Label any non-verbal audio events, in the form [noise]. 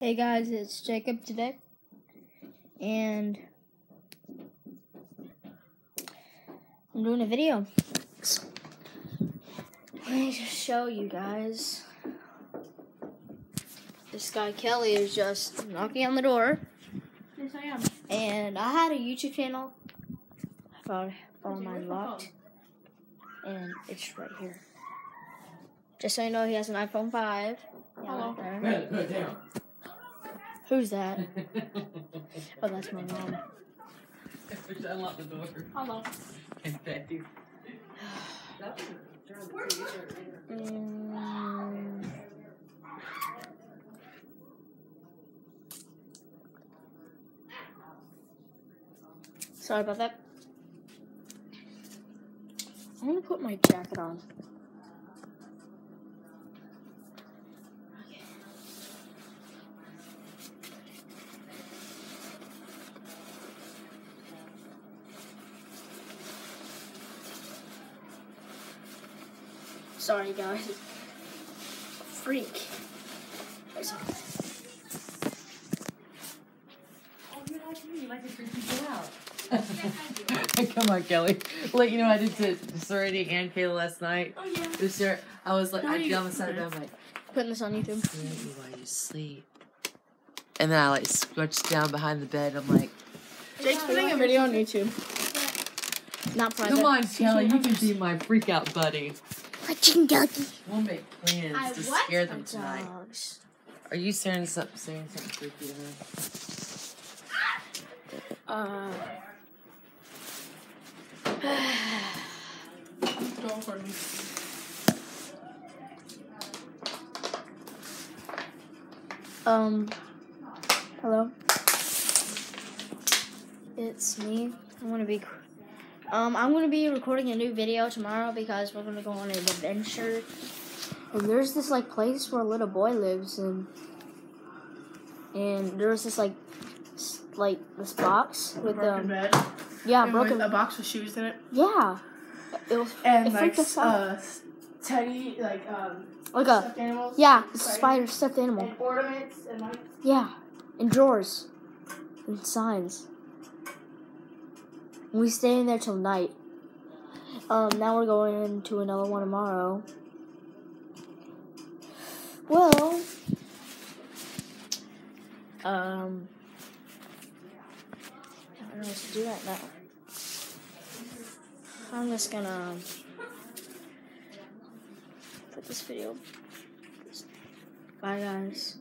Hey guys, it's Jacob today, and I'm doing a video. Let me just show you guys. This guy Kelly is just knocking on the door, Yes, I am. and I had a YouTube channel. I found all mine locked, and it's right here. Just so you know, he has an iPhone 5. Yeah, Hello. right there. Put it, put it down. Who's that? [laughs] Oh, that's my mom. Just unlock the door. Hello. And thank you. Mm. Sorry about that. I'm gonna put my jacket on. Sorry, guys. Freak. Oh, [laughs] come on, Kelly. Let you know I did to Sorority and Kayla last night. Oh yeah. This year, I was like, No, I'd get on the side of bed, I'm like, Putting this on YouTube. "Can't you while you sleep. And then I like scrunched down behind the bed. I'm like, Jake's putting a video on YouTube. Not private. come on, Kelly, you can be my freak out buddy. Watching doggy. We'll make plans I to scare them tonight. Dogs. Are you saying something, saying something freaky to her? Uh. [sighs] Don't record me. Um. Hello. It's me. I'm gonna be. Um, I'm gonna be recording a new video tomorrow because we're gonna go on an adventure. And there's this like place where a little boy lives, and and there's this like s- like this box with broken um bed. yeah and broken with a box with shoes in it. yeah it was And it like us uh, teddy, like um, like a stuffed animals. yeah it's a Spider- spider stuffed animal And ornaments and like Yeah, and drawers and signs. We stay in there till night. Um, now we're going into another one tomorrow. Well, um, I don't know what to do right now. I'm just gonna put this video. Bye, guys.